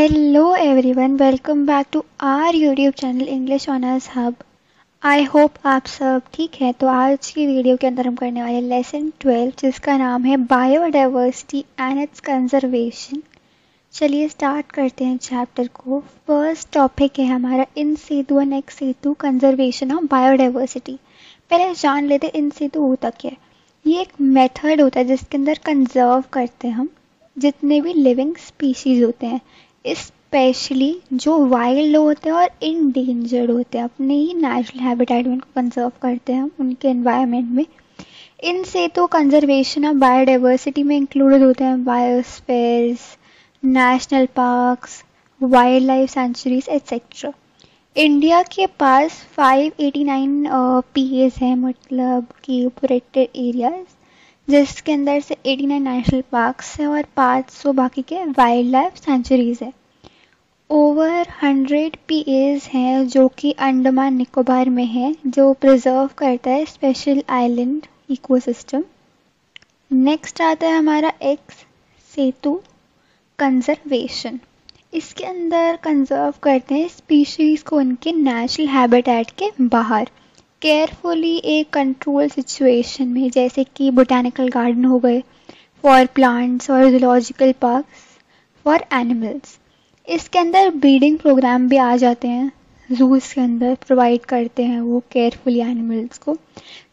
Hello everyone, welcome back to our YouTube चैनल English Honors Hub. I hope आप सब ठीक है। तो आज की वीडियो के अंदर हम करने वाले लेसन 12 जिसका नाम है बायोडाइवर्सिटी एंड इट्स कंजर्वेशन चलिए स्टार्ट करते हैं चैप्टर को। फ़र्स्ट टॉपिक है हमारा in situ and ex situ conservation of biodiversity पहले जान लेते इन सेतु होता क्या है। ये एक मेथड होता है जिसके अंदर कंजर्व करते हैं हम जितने भी लिविंग स्पीशीज होते हैं। स्पेशली जो वाइल्ड होते हैं और इंडेंजर्ड होते हैं। अपने ही नेचुरल हैबिटेट में उनको कंजर्व करते हैं, उनके एनवायरनमेंट में। इनसे तो कंजर्वेशन ऑफ़ बायोडाइवर्सिटी में इंक्लूडेड होते हैं। Biospheres national parks wildlife sanctuaries etcetera India के पास 589 पीएस है मतलब कि प्रोटेक्टेड एरियाज़ जिसके अंदर से 89 नेशनल पार्क्स हैं और 500 बाकी के वाइल्ड लाइफ सेंचुरीज है ओवर 100 पीएज हैं जो कि अंडमान निकोबार में है, जो प्रिजर्व करता है स्पेशल आइलैंड इकोसिस्टम नेक्स्ट आता है हमारा एक्स सेतु कंजर्वेशन इसके अंदर कंजर्व करते हैं स्पीशीज को उनके नेचुरल हैबिटेट के बाहर। केयरफुली एक कंट्रोल सिचुएशन में, जैसे कि बोटानिकल गार्डन हो गए फॉर प्लांट्स और जूलॉजिकल पार्क्स फॉर एनिमल्स इसके अंदर ब्रीडिंग प्रोग्राम भी आ जाते हैं जूस के अंदर प्रोवाइड करते हैं वो केयरफुली एनिमल्स को.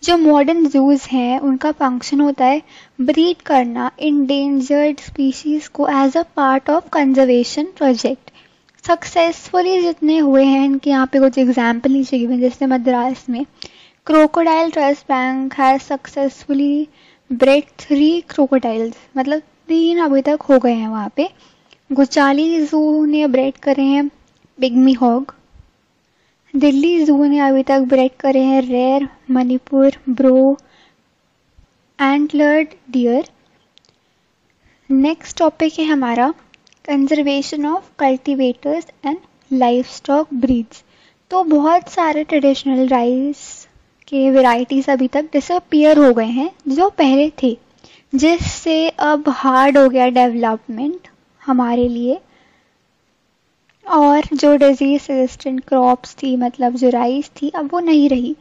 जो मॉडर्न जूस हैं, उनका फ़ंक्शन होता है ब्रीड करना इंडेंजर्ड स्पीशीज़ को as a part of conservation project successfully जितने हुए हैं, इनके यहाँ पे कुछ एग्ज़ाम्पल नीचे गिवन जैसे मद्रास में crocodile trust bank has successfully bred three crocodiles मतलब तीन अभी तक हो गए हैं वहाँ पे। गुचाली जू ने ब्रेड करे हैं बिगमी हॉग दिल्ली जू ने अभी तक ब्रेड करे हैं rare Manipur brow antlered deer next topic है हमारा conservation of cultivators and livestock breeds तो बहुत सारे ट्रेडिशनल राइस के वेराइटीज़ अभी तक डिसअपियर हो गए हैं, जो पहले थे, जिससे अब हार्ड हो गया डेवलपमेंट हमारे लिए। और जो डिज़ीज़ रेजिस्टेंट क्रॉप्स थी मतलब जो राइस थी, अब वो नहीं रही।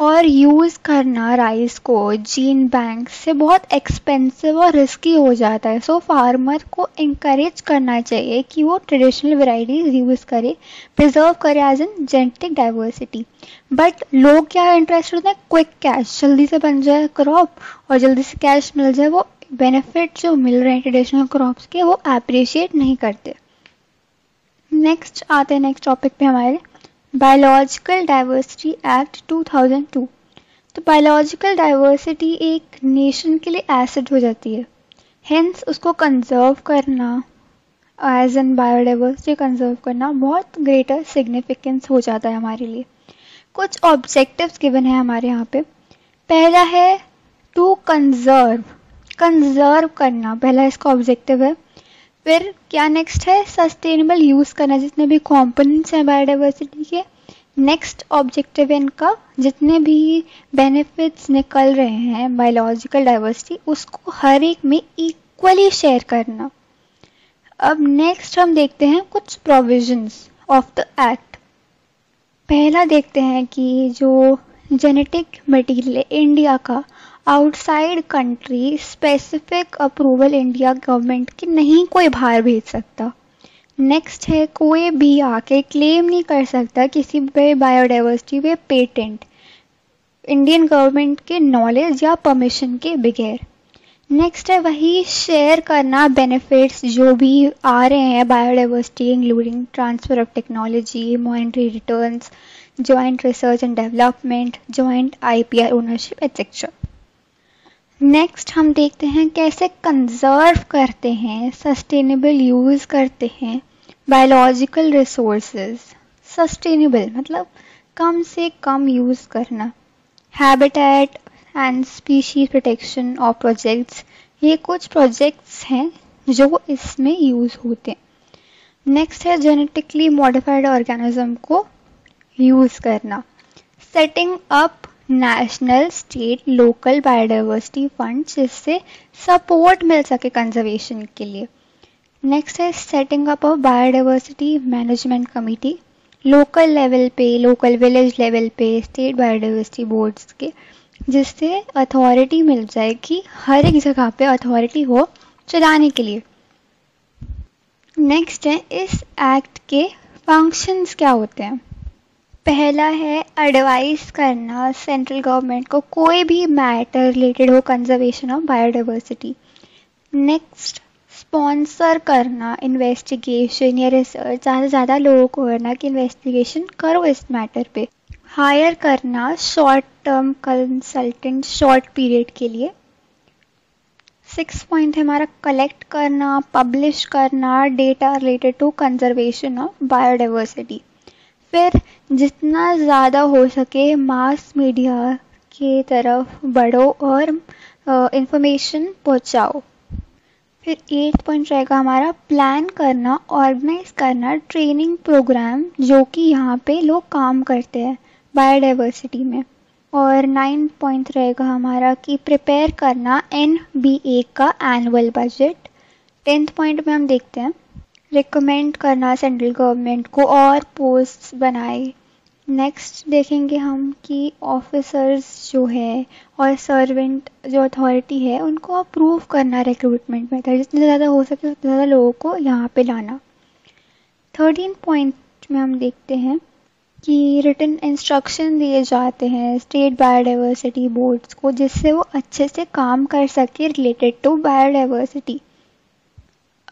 और यूज़ करना राइस को जीन बैंक से बहुत एक्सपेंसिव और रिस्की हो जाता है। सो so, फार्मर को इंकरेज करना चाहिए कि वो ट्रेडिशनल वेराइटीज़ यूज़ करे प्रिजर्व करे as an genetic diversity but लोग क्या इंटरेस्ट होते हैं? क्विक कैश जल्दी से बन जाए क्रॉप और जल्दी से कैश मिल जाए वो बेनिफिट जो मिल रहे हैं ट्रेडिशनल क्रॉप्स के वो अप्रिशिएट नहीं करते। नेक्स्ट आते हैं नेक्स्ट टॉपिक पे हमारे। बायोलॉजिकल डाइवर्सिटी एक्ट 2002 तो बायोलॉजिकल डाइवर्सिटी एक नेशन के लिए एसिड हो जाती है। हेंस उसको कंजर्व करना एज एन बायोडाइवर्सिटी कंजर्व करना बहुत ग्रेटर सिग्निफिकेंस हो जाता है हमारे लिए। कुछ ऑब्जेक्टिव्स गिवन है हमारे यहाँ पे। पहला है टू कंजर्व कंजर्व करना, पहला इसका ऑब्जेक्टिव है। फिर क्या नेक्स्ट है? सस्टेनेबल यूज़ करना, जितने भी कॉम्पोनेंट्स हैं बायोडाइवर्सिटी के। नेक्स्ट ऑब्जेक्टिव है इनका, जितने भी बेनिफिट्स निकल रहे हैं बायोलॉजिकल डाइवर्सिटी उसको हर एक में इक्वली शेयर करना। अब नेक्स्ट हम देखते हैं कुछ प्रोविजंस ऑफ़ द एक्ट पहला देखते हैं कि जो जेनेटिक मटेरियल इंडिया का outside country specific approval India government की नहीं कोई बाहर भेज सकता। नेक्स्ट है, कोई भी आके क्लेम नहीं कर सकता किसी भी बायोडाइवर्सिटी पे पेटेंट इंडियन गवर्नमेंट के नॉलेज या परमिशन के बगैर। नेक्स्ट है, वही शेयर करना बेनिफिट्स जो भी आ रहे हैं biodiversity including transfer of technology monetary returns joint research and development joint IPR ownership etcetera next हम देखते हैं कैसे कंजर्व करते हैं सस्टेनेबल यूज़ करते हैं बायोलॉजिकल रिसोर्सेज सस्टेनेबल मतलब कम से कम यूज़ करना। हैबिटेट एंड स्पीशीज प्रोटेक्शन और प्रोजेक्ट्स ये कुछ प्रोजेक्ट्स हैं जो इसमें यूज़ होते हैं। नेक्स्ट है जेनेटिकली मॉडिफाइड ऑर्गेनिज्म को यूज़ करना। Setting up national state local biodiversity fund जिससे सपोर्ट मिल सके कंजर्वेशन के लिए। नेक्स्ट है setting up of biodiversity management committee local level पे लोकल विलेज लेवल पे स्टेट बायोडाइवर्सिटी बोर्ड्स के, जिससे अथॉरिटी मिल जाए कि हर एक जगह पे अथॉरिटी हो चलाने के लिए। नेक्स्ट है इस एक्ट के फ़ंक्शंस क्या होते हैं? पहला है एडवाइस करना सेंट्रल गवर्नमेंट को कोई भी मैटर रिलेटेड हो conservation of biodiversity next sponsor करना इन्वेस्टिगेशन या रिसर्च ज़्यादा से ज़्यादा लोगों को करना कि इन्वेस्टिगेशन करो इस मैटर पे. हायर करना short term consultant short period के लिए. सिक्स पॉइंट है हमारा कलेक्ट करना पब्लिश करना data related to conservation of biodiversity फिर जितना ज़्यादा हो सके मास मीडिया की तरफ़ बढ़ो और इंफॉर्मेशन पहुंचाओ। फिर एट पॉइंट रहेगा हमारा प्लान करना ऑर्गेनाइज करना ट्रेनिंग प्रोग्राम जो कि यहाँ पे लोग काम करते हैं बायोडाइवर्सिटी में। और नाइन पॉइंट रहेगा हमारा कि प्रिपेयर करना एन बी ए का एनुअल बजट टेंथ पॉइंट में हम देखते हैं। रिकमेंड करना सेंट्रल गवर्नमेंट को और पोस्ट बनाए। नेक्स्ट देखेंगे हम कि ऑफिसर्स जो है और सर्वेंट जो अथॉरिटी है, उनको अप्रूव करना रिक्रूटमेंट में जितने ज़्यादा हो सके, उतने ज़्यादा लोगों को यहाँ पे लाना। थर्टीन पॉइंट में हम देखते हैं कि रिटर्न इंस्ट्रक्शन दिए जाते हैं स्टेट बायोडाइवर्सिटी बोर्ड्स को, जिससे वो अच्छे से काम कर सके रिलेटेड टू बायोडाइवर्सिटी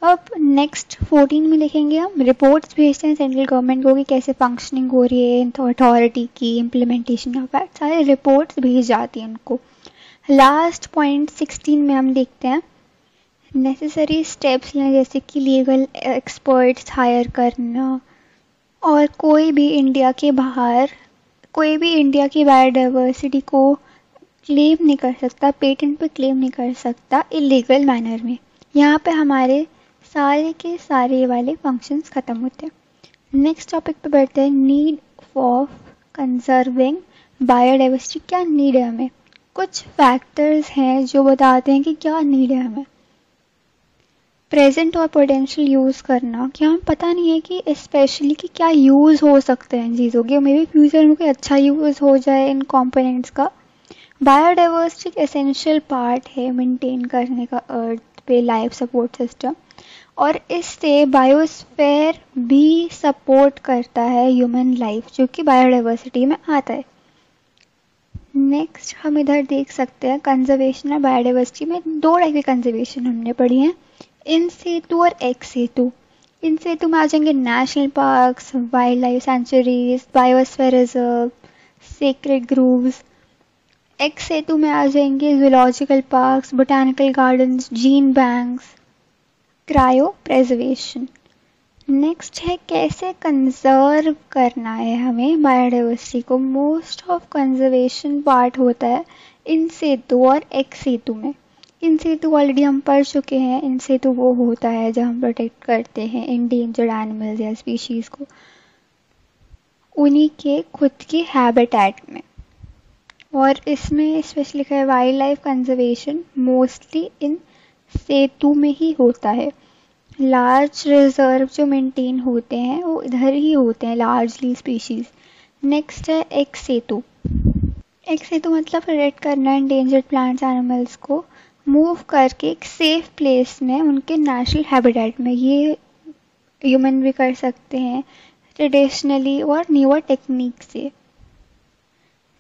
अब नेक्स्ट फोर्टीन में लिखेंगे हम। रिपोर्ट्स भेजते हैं सेंट्रल गवर्नमेंट को कि कैसे फंक्शनिंग हो रही है अथॉरिटी की इम्प्लीमेंटेशन ऑफ़ एक्ट सारे रिपोर्ट्स भेज जाती हैं उनको। लास्ट पॉइंट सिक्सटीन में हम देखते हैं। नेसेसरी स्टेप्स लें, जैसे कि लीगल एक्सपर्ट्स हायर करना और कोई भी इंडिया के बाहर, कोई भी इंडिया की बायोडाइवर्सिटी को क्लेम नहीं कर सकता पेटेंट पे क्लेम नहीं कर सकता इलीगल मैनर में। यहाँ पे हमारे सारे के सारे वाले फ़ंक्शंस ख़त्म होते हैं। नेक्स्ट टॉपिक पे बढ़ते हैं नीड ऑफ़ कंजर्विंग बायोडाइवर्सिटी क्या नीड है हमें? कुछ फैक्टर्स हैं जो बताते हैं कि क्या नीड है हमें। प्रेजेंट और पोटेंशियल यूज़ करना। क्या हमें पता नहीं है कि स्पेशली कि क्या यूज़ हो सकते हैं चीज़ों के। मे बी फ्यूचर में कोई अच्छा यूज़ हो जाए इन कंपोनेंट्स का। बायोडाइवर्सिटी एक एसेंशियल पार्ट है मेंटेन करने का अर्थ पे लाइफ सपोर्ट सिस्टम और इससे बायोस्फेयर भी सपोर्ट करता है ह्यूमन लाइफ जो कि बायोडाइवर्सिटी में आता है। नेक्स्ट हम इधर देख सकते हैं कंजर्वेशन और बायोडाइवर्सिटी में दो टाइप की कंजर्वेशन हमने पढ़ी है। इन सेतु और एक्स सेतु। इन सेतु में आ जाएँगे national parks wildlife sanctuaries biosphere reserve sacred groves ex situ में आ जाएँगे zoological parks botanical gardens gene banks cryo preservation next है, कैसे कंजर्व करना है हमें? बायोडाइवर्सिटी को मोस्ट ऑफ़ कंजर्वेशन पार्ट होता है इन सेतु और एक्स सेतु में। इन सेतु ऑलरेडी हम पढ़ चुके हैं, इन सेतु वो होता है जब हम प्रोटेक्ट करते हैं इंडेंजर्ड एनिमल्स या स्पीशीज़ को। उन्हीं के, खुद के हैबिटेट में। और इसमें स्पेशली लिखा है wildlife conservation mostly in situ में ही होता है। लार्ज रिज़र्व जो मेंटेन होते हैं, वो इधर ही होते हैं लार्जली स्पीशीज नेक्स्ट है एक सेतु एक सेतु मतलब प्रोटेक्ट करना इंडेंजर्ड प्लांट्स एनिमल्स को मूव करके एक सेफ़ प्लेस में उनके नेचुरल हैबिटेट में। ये ह्यूमन भी कर सकते हैं ट्रेडिशनली और न्यूअर टेक्निक से।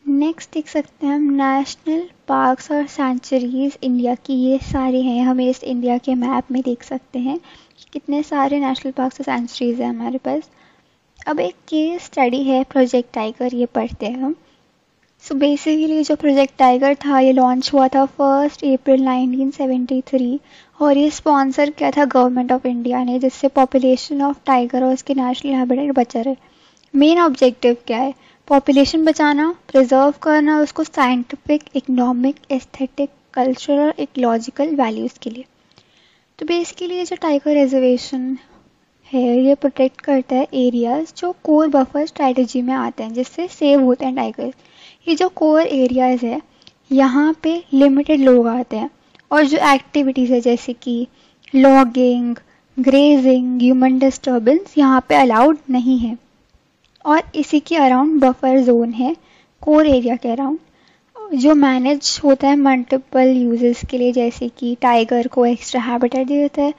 नेक्स्ट देख सकते हैं हम नेशनल पार्क्स और सेंचुरीज इंडिया की ये सारे हैं। हम इस इंडिया के मैप में देख सकते हैं कि कितने सारे नेशनल पार्क्स और सेंचुरीज हैं हमारे पास। अब एक केस स्टडी है प्रोजेक्ट टाइगर ये पढ़ते हैं हम। सो बेसिकली जो प्रोजेक्ट टाइगर था, ये लॉन्च हुआ था फ़र्स्ट अप्रैल 1973 और ये स्पॉन्सर किया था गवर्नमेंट ऑफ़ इंडिया ने, जिससे पॉपुलेशन ऑफ़ टाइगर और उसके नेशनल हैबिटेट बचा रहे। मेन ऑब्जेक्टिव क्या है? पॉपुलेशन बचाना प्रिजर्व करना उसको scientific economic aesthetic cultural ecological values के लिए। तो बेसिकली ये जो टाइगर रिजर्वेशन है, ये प्रोटेक्ट करता है एरियाज़ जो कोर बफर स्ट्रेटजी में आते हैं, जिससे सेव होते हैं टाइगर्स ये जो कोर एरियाज़ है, यहाँ पे लिमिटेड लोग आते हैं। और जो एक्टिविटीज़ है, जैसे कि लॉगिंग ग्रेजिंग ह्यूमन डिस्टर्बेंस यहाँ पे अलाउड नहीं है। और इसी के अराउंड बफर जोन है कोर एरिया के अराउंड जो मैनेज होता है मल्टीपल यूजेस के लिए, जैसे कि टाइगर को एक्स्ट्रा हैबिटेट दे देता है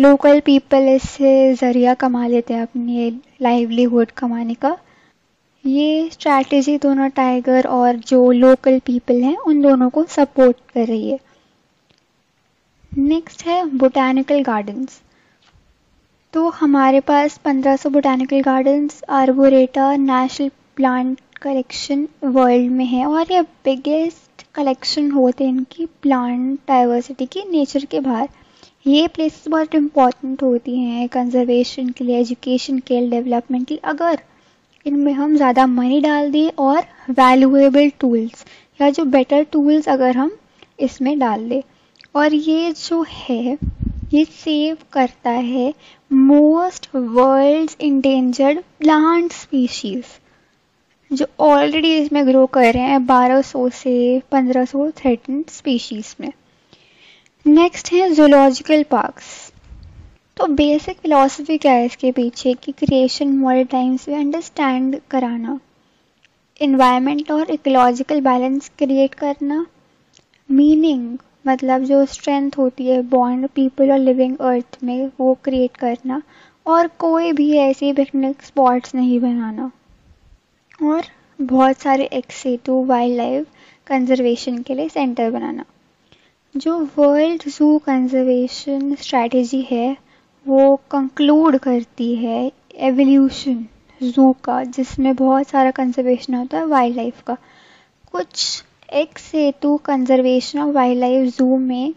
लोकल पीपल इससे ज़रिया कमा लेते हैं अपनी लाइवलीहुड कमाने का। ये स्ट्रैटेजी दोनों टाइगर और जो लोकल पीपल हैं, उन दोनों को सपोर्ट कर रही है। नेक्स्ट है बोटानिकल गार्डन्स तो हमारे पास 1500 botanical gardens arboreta national plant collection world में है और ये बिगेस्ट कलेक्शन होते हैं इनकी प्लांट डाइवर्सिटी की नेचर के बाहर। ये प्लेसेस बहुत इंपॉर्टेंट होती हैं कंजर्वेशन के लिए एजुकेशन के लिए डेवलपमेंट के लिए। अगर इनमें हम ज़्यादा मनी डाल दें और वैल्यूएबल टूल्स या जो बेटर टूल्स अगर हम इसमें डाल दें। और ये जो है, ये सेव करता है most world endangered plant species जो ऑलरेडी इसमें ग्रो कर रहे हैं 1200 से 1500 थ्रेटन स्पीशीज में। नेक्स्ट है जूलॉजिकल पार्क्स तो बेसिक फिलॉसफी क्या है इसके पीछे? कि क्रिएशन मॉडल टाइम्स में अंडरस्टैंड कराना। इन्वायरमेंट और इकोलॉजिकल बैलेंस क्रिएट करना। मीनिंग मतलब जो स्ट्रेंथ होती है बॉन्ड पीपल और लिविंग अर्थ में, वो क्रिएट करना और कोई भी ऐसे पिकनिक स्पॉट्स नहीं बनाना। और बहुत सारे एक्सेटू वाइल्ड लाइफ कंजर्वेशन के लिए सेंटर बनाना। जो वर्ल्ड जू कंजर्वेशन स्ट्रैटेजी है, वो कंक्लूड करती है एवोल्यूशन जू का, जिसमें बहुत सारा कंजर्वेशन होता है वाइल्ड लाइफ का। कुछ एक सेतु conservation of wild life zoo में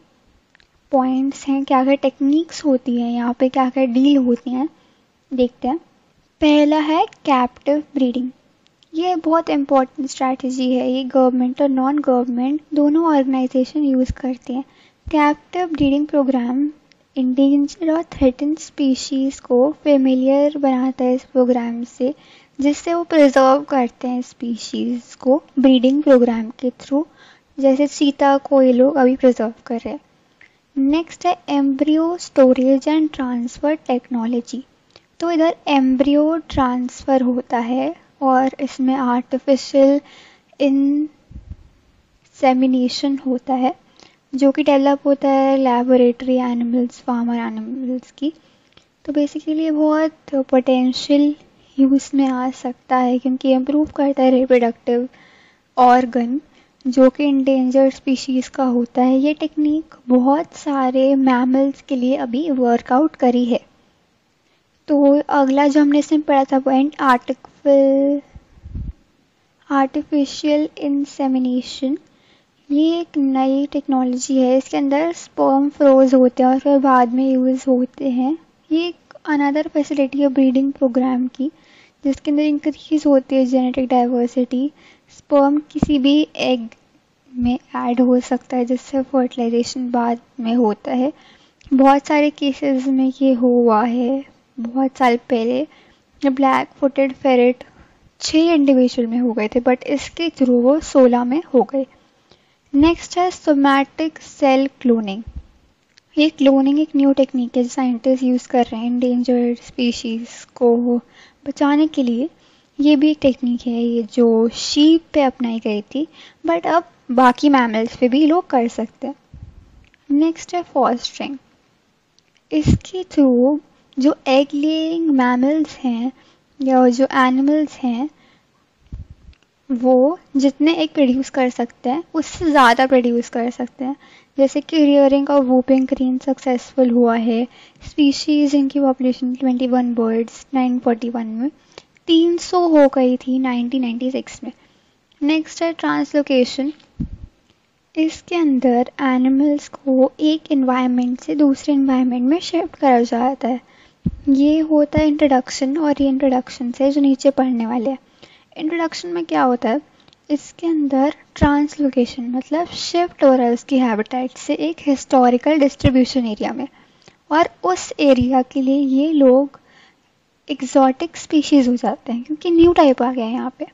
पॉइंट्स हैं क्या क्या टेक्निक्स होती हैं, यहाँ पे क्या क्या डील होती हैं, देखते हैं। पहला है कैप्टिव ब्रीडिंग ये बहुत इम्पोर्टेंट स्ट्रैटेजी है, ये गवर्नमेंट और नॉन गवर्नमेंट दोनों ऑर्गेनाइजेशन यूज़ करते हैं। कैप्टिव ब्रीडिंग प्रोग्राम इंडेंजर्ड और थ्रेटन स्पीशीज़ को फेमिलियर बनाता है इस प्रोग्राम से। जिससे वो प्रिजर्व करते हैं स्पीशीज़ को ब्रीडिंग प्रोग्राम के थ्रू जैसे सीता को ये लोग अभी प्रिजर्व कर रहे हैं। नेक्स्ट है embryo storage and transfer technology तो इधर एम्ब्रियो ट्रांसफ़र होता है और इसमें आर्टिफिशियल इंसेमिनेशन होता है, जो कि डेवलप होता है लेबोरेटरी एनिमल्स फार्मर एनिमल्स की। तो बेसिकली बहुत पोटेंशियल यूज़ में आ सकता है क्योंकि इम्प्रूव करता है रिप्रोडक्टिव ऑर्गन जो कि इंडेंजर स्पीशीज़ का होता है। ये टेक्निक बहुत सारे मैमल्स के लिए अभी वर्कआउट करी है। तो अगला जो हमने इसमें पढ़ा था पॉइंट आर्टिफिल आर्टिफिशियल इंसेमिनेशन ये एक नई टेक्नोलॉजी है। इसके अंदर स्पर्म फ्रोज होते हैं और फिर बाद में यूज़ होते हैं। ये एक अनदर फैसिलिटी है ब्रीडिंग प्रोग्राम की। जिसके अंदर इंक्रीज होती है जेनेटिक डाइवर्सिटी स्पर्म किसी भी एग में ऐड हो सकता है, जिससे फर्टिलाइजेशन बाद में होता है। बहुत सारे केसेस में ये हुआ है। बहुत साल पहले ब्लैक फुटेड फेरेट छः इंडिविजुअल में हो गए थे बट इसके थ्रू वो सोलह में हो गए। नेक्स्ट है सोमैटिक सेल क्लोनिंग ये क्लोनिंग एक न्यू टेक्निक है साइंटिस्ट यूज़ कर रहे हैं। इंडेंजर्ड स्पीशीज़ को बचाने के लिए ये भी एक टेक्निक है, ये जो शीप पे अपनाई गई थी बट अब बाकी मैमल्स पे भी लोग कर सकते हैं। नेक्स्ट है फॉस्टरिंग इसके थ्रू जो एग लेइंग मैमल्स हैं या जो एनिमल्स हैं वो जितने एक प्रोड्यूस कर सकते हैं, उससे ज़्यादा प्रोड्यूस कर सकते हैं। जैसे कि रियरिंग और वूपिंग क्रीन सक्सेसफुल हुआ है। स्पीशीज़ इनकी पॉपुलेशन 21 बर्ड्स 941 में। 300 हो गई थी 1996 में। नेक्स्ट है ट्रांसलोकेशन इसके अंदर एनिमल्स को एक इन्वायरमेंट से दूसरे इन्वायरमेंट में शिफ्ट करा जाता है। ये होता है इंट्रोडक्शन और ये इंट्रोडक्शन से जो नीचे पढ़ने वाले हैं। इंट्रोडक्शन में क्या होता है? इसके अंदर ट्रांसलोकेशन मतलब शिफ्ट हो रहा है उसकी हैबिटेट से एक हिस्टोरिकल डिस्ट्रीब्यूशन एरिया में। और उस एरिया के लिए ये लोग एग्जॉटिक स्पीशीज़ हो जाते हैं, क्योंकि न्यू टाइप आ गया है यहाँ पे।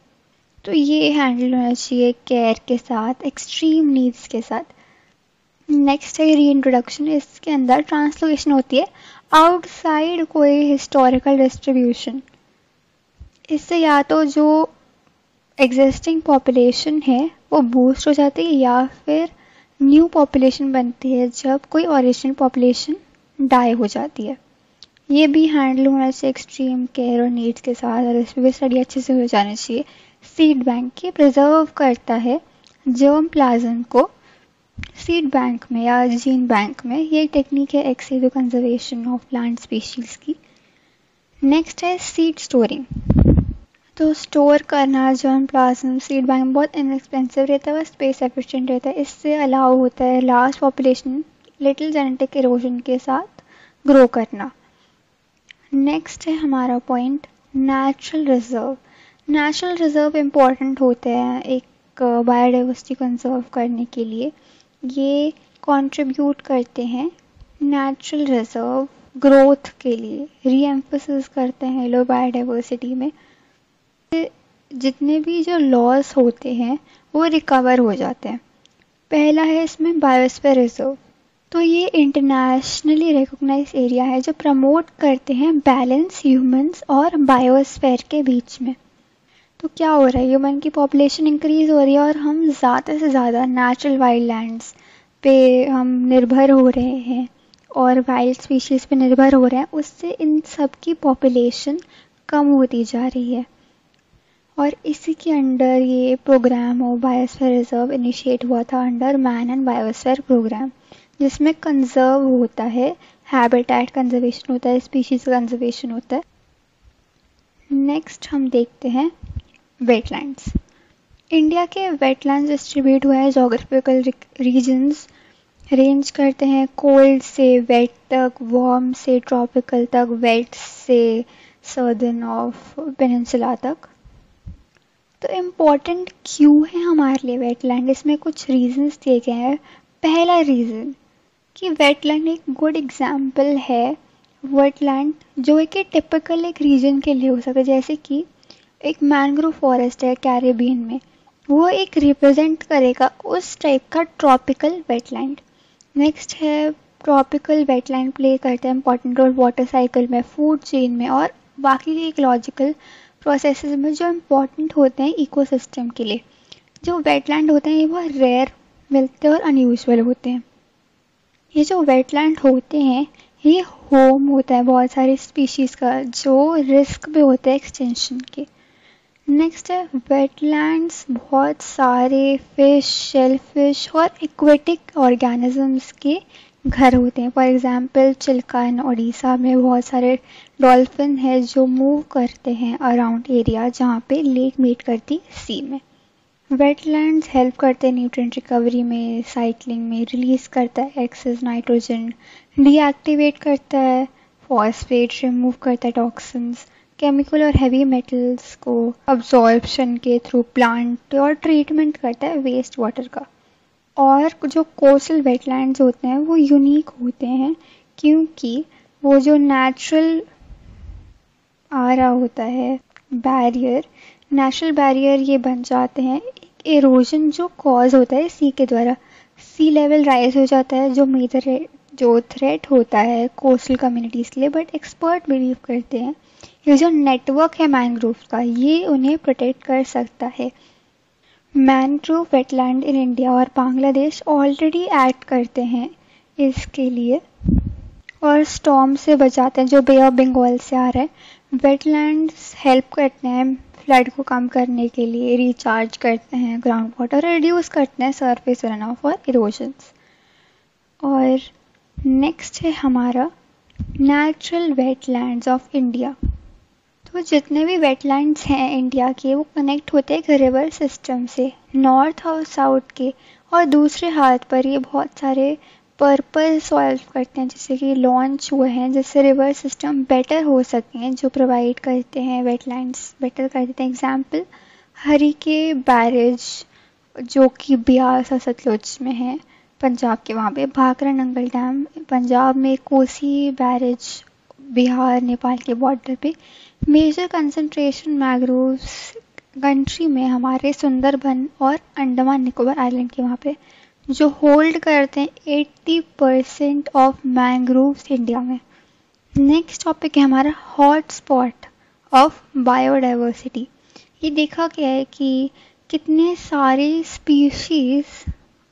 तो ये हैंडल होना चाहिए केयर के साथ एक्सट्रीम नीड्स के साथ। नेक्स्ट है री इंट्रोडक्शन इसके अंदर ट्रांसलोकेशन होती है। आउटसाइड कोई हिस्टोरिकल डिस्ट्रीब्यूशन इससे या तो जो एग्जिस्टिंग पॉपुलेशन है, वो बूस्ट हो जाती है या फिर न्यू पॉपुलेशन बनती है जब कोई ओरिजिनल पॉपुलेशन डाई हो जाती है। ये भी हैंडल होना चाहिए एक्सट्रीम केयर और नीड्स के साथ और इस पर भी स्टडी अच्छे से हो जाना चाहिए। सीड बैंक ये प्रिजर्व करता है जर्म प्लाजम को। सीड बैंक में या जीन बैंक में ये टेक्निक है ex situ conservation of plant species की। नेक्स्ट है सीड स्टोरिंग तो स्टोर करना जर्म प्लाज्म सीड बैंक बहुत इनएक्सपेंसिव रहता है और स्पेस एफिशिएंट रहता है, इससे अलाउ होता है large population little genetic erosion के साथ ग्रो करना। नेक्स्ट है हमारा point natural reserve natural reserve important होते हैं एक बायोडाइवर्सिटी कंजर्व करने के लिए। ये कंट्रीब्यूट करते हैं नेचुरल रिज़र्व ग्रोथ के लिए रीएम्फोसिस करते हैं लोग बायोडाइवर्सिटी में। जितने भी जो लॉस होते हैं, वो रिकवर हो जाते हैं। पहला है इसमें बायोस्फीयर रिज़र्व तो ये इंटरनेशनली रिकॉग्नाइज एरिया है जो प्रमोट करते हैं बैलेंस ह्यूमंस और बायोस्फेयर के बीच में। तो क्या हो रहा है? ह्यूमन की पॉपुलेशन इंक्रीज हो रही है और हम ज़्यादा से ज़्यादा नेचुरल वाइल्ड लैंड्स पे हम निर्भर हो रहे हैं और वाइल्ड स्पीशीज़ पे निर्भर हो रहे हैं, उससे इन सब की पॉपुलेशन कम होती जा रही है। और इसी के अंडर ये programme of biosphere reserve initiate हुआ था under man and biosphere programme जिसमें कंजर्व होता है हैबिटेट कंजर्वेशन होता है स्पीशीज कंजर्वेशन होता है। नेक्स्ट हम देखते हैं वेटलैंड्स इंडिया के वेटलैंड्स डिस्ट्रीब्यूट हुए हैं जोग्राफिकल रीजन्स रेंज करते हैं कोल्ड से वेट तक वार्म से ट्रॉपिकल तक वेट से सर्दन ऑफ़ पेनिनसुला तक। तो इंपॉर्टेंट क्यों है हमारे लिए वेटलैंड इसमें कुछ रीजंस दिए गए हैं। पहला रीज़न कि वेटलैंड एक गुड एग्ज़ाम्पल है। वेटलैंड जो एक टिपिकल एक रीजन के लिए हो सकता है, जैसे कि एक मैंग्रोव फॉरेस्ट है कैरेबियन में। वो एक रिप्रेजेंट करेगा उस टाइप का ट्रॉपिकल वेटलैंड नेक्स्ट है ट्रॉपिकल वेटलैंड प्ले करता है इंपॉर्टेंट रोल वाटर साइकिल में फ़ूड चेन में और बाकी इकोलॉजिकल प्रोसेस में जो इम्पोर्टेंट होते हैं इकोसिस्टम के लिए। जो वेटलैंड होते हैं, ये बहुत रेयर मिलते और अनयूजल होते हैं। ये जो वेटलैंड होते हैं, ये होम होता है बहुत सारी स्पीशीज़ का, जो रिस्क भी होते हैं एक्सटेंशन के। नेक्स्ट है वेटलैंड्स बहुत सारे फ़िश शेल फ़िश और इक्वेटिक ऑर्गेनिजम्स के घर होते हैं। For example Chilka in Orissa में बहुत सारे डॉल्फिन है जो मूव करते हैं अराउंड एरिया जहाँ पे लेक मीट करती सी में। वेटलैंड्स हेल्प करते हैं न्यूट्रिएंट रिकवरी में, साइक्लिंग में, रिलीज़ करता है एक्सेस नाइट्रोजन, डीएक्टिवेट करता है, फॉस्फेट रिमूव करता है टॉक्सिन्स, केमिकल और हैवी मेटल्स को अब्जॉर्बशन के थ्रू प्लांट और ट्रीटमेंट करता है वेस्ट वाटर का। और जो कोस्टल वेटलैंड्स होते हैं वो यूनिक होते हैं क्योंकि वो जो नेचुरल आ रहा होता है। बैरियर नेचुरल बैरियर ये बन जाते हैं। एरोजन जो कॉज होता है सी के द्वारा। सी लेवल राइज हो जाता है, जो मेजर जो थ्रेट होता है कोस्टल कम्युनिटीज़ के लिए बट एक्सपर्ट बिलीव करते हैं। ये जो नेटवर्क है मैंग्रोव का, ये उन्हें प्रोटेक्ट कर सकता है। मैंग्रोव वेटलैंड इन इंडिया और बांग्लादेश ऑलरेडी एक्ट करते हैं इसके लिए। और स्टॉम से बचाते हैं, जो बे ऑफ़ बंगाल से आ रहा है। वेटलैंड्स हेल्प करते हैं फ्लड को कम करने के लिए रिचार्ज करते हैं ग्राउंड वाटर रिड्यूस करते हैं सरफेस रन ऑफ़ और इरोजन्स और नेक्स्ट है हमारा नेचुरल वेटलैंड्स ऑफ़ इंडिया तो जितने भी वेटलैंड्स हैं इंडिया के, वो कनेक्ट होते हैं रिवर सिस्टम से नॉर्थ और साउथ के, और दूसरे हाथ पर ये बहुत सारे पर्पल सॉल्व करते हैं, जैसे कि लॉन्च हुए हैं जिससे रिवर सिस्टम बेटर हो सकें जो प्रोवाइड करते हैं वेटलैंड्स बेटर कर देते हैं। एग्ज़ाम्पल हरी के बैरेज जो कि ब्यास और सतलुज में है, पंजाब के वहाँ पे, भाखरा नंगल डैम पंजाब में कोसी बैरेज बिहार, नेपाल के बॉर्डर पे। मेजर कंसंट्रेशन मैग्रोव्स कंट्री में हमारे सुंदरबन और अंडमान निकोबार आइलैंड के वहाँ पे। जो होल्ड करते हैं 80 परसेंट ऑफ़ मैंग्रोव्स इंडिया में। नेक्स्ट टॉपिक है हमारा हॉट स्पॉट ऑफ़ बायोडाइवर्सिटी ये देखा गया है कि कितने सारे स्पीशीज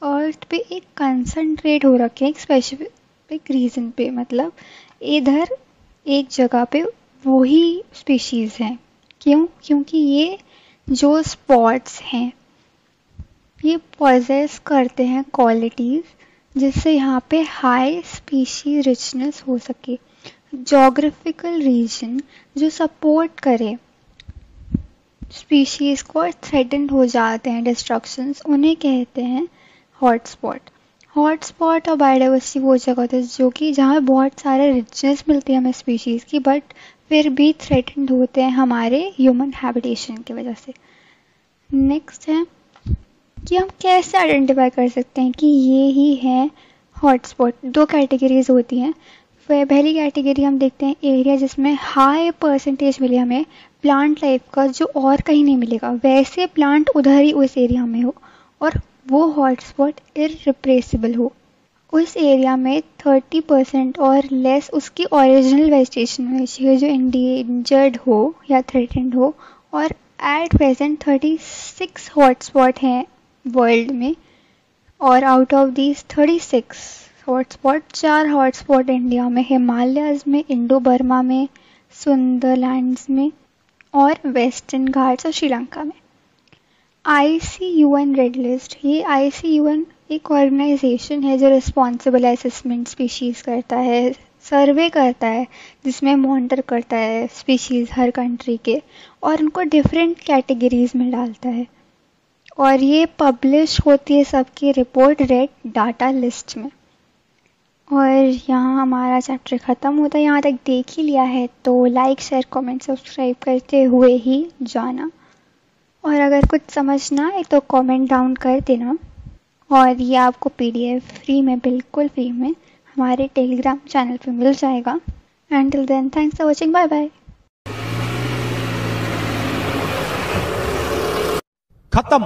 अर्थ पे एक कंसंट्रेट हो रखे हैं एक स्पेसिफिक रीजन पे मतलब इधर एक जगह पे वही स्पीशीज हैं। क्यों? क्योंकि ये जो स्पॉट्स हैं ये पॉजेस करते हैं क्वालिटीज़ जिससे यहाँ पे हाई स्पीशी रिचनेस हो सके। जोग्राफिकल रीजन जो सपोर्ट करे। स्पीशीज को थ्रेटन हो जाते हैं डिस्ट्रक्शंस उन्हें कहते हैं हॉटस्पॉट हॉटस्पॉट और बायोडाइवर्सिटी वो जगह होती है जो कि जहाँ बहुत सारे रिचनेस मिलती है हमें स्पीशीज़ की बट फिर भी थ्रेटेंड होते हैं हमारे ह्यूमन हैबिटेशन की वजह से। नेक्स्ट है कि हम कैसे आइडेंटिफाई कर सकते हैं कि ये ही है हॉटस्पॉट दो कैटेगरीज होती हैं। पहली कैटेगरी हम देखते हैं एरिया जिसमें हाई परसेंटेज मिले हमें प्लांट लाइफ का, जो और कहीं नहीं मिलेगा। वैसे प्लांट उधर ही उस एरिया में हो और वो हॉटस्पॉट इरिप्रेसिबल हो। उस एरिया में 30 परसेंट और लेस उसकी ओरिजिनल वेजिटेशन होनी चाहिए जो इंडेंजर्ड हो या थ्रेटेंड हो, और एट प्रेजेंट 36 हॉटस्पॉट हैं। वर्ल्ड में और आउट ऑफ़ दीज 36 हॉटस्पॉट चार हॉटस्पॉट इंडिया में हिमालयज में इंडो बर्मा में सुंदरलैंड्स में और वेस्टर्न घाट्स और श्रीलंका में। I C U N red list ये आई सी यू एन एक ऑर्गेनाइजेशन है जो रिस्पॉन्सिबल असेसमेंट स्पीशीज़ करता है सर्वे करता है, जिसमें मॉनिटर करता है स्पीशीज़ हर कंट्री के और उनको डिफरेंट कैटेगरीज में डालता है। और ये पब्लिश होती है सबकी रिपोर्ट रेड डाटा लिस्ट में। और यहाँ हमारा चैप्टर ख़त्म होता है, यहाँ तक देख ही लिया है तो लाइक शेयर कमेंट सब्सक्राइब करते हुए ही जाना। और अगर कुछ समझना है तो कमेंट डाउन कर देना। और ये आपको पीडीएफ फ्री में, बिल्कुल फ्री में हमारे टेलीग्राम चैनल पे मिल जाएगा। And till then thanks for watching bye bye खत्म।